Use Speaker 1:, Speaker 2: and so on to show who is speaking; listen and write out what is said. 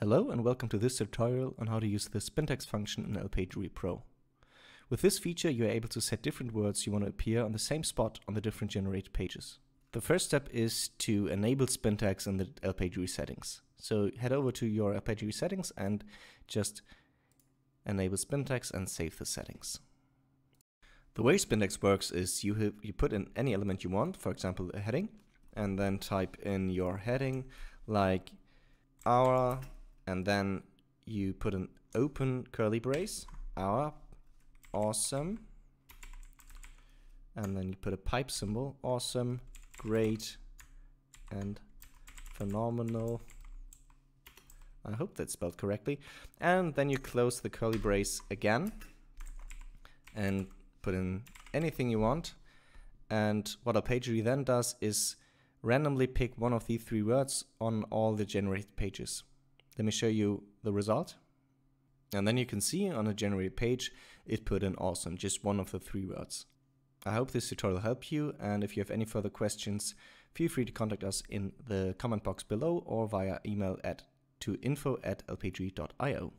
Speaker 1: Hello and welcome to this tutorial on how to use the spintax function in LPagery Pro. With this feature you are able to set different words you want to appear on the same spot on the different generated pages. The first step is to enable spintax in the LPagery settings. So head over to your LPagery settings and just enable spintax and save the settings. The way spintax works is you, have, you put in any element you want, for example a heading, and then type in your heading like our and then you put an open curly brace, our, awesome, and then you put a pipe symbol, awesome, great, and phenomenal. I hope that's spelled correctly. And then you close the curly brace again and put in anything you want. And what our LPagery then does is randomly pick one of these three words on all the generated pages. Let me show you the result. And then you can see on a generated page, it put in awesome, just one of the three words. I hope this tutorial helped you, and if you have any further questions, feel free to contact us in the comment box below or via email at to info at lpagery.io.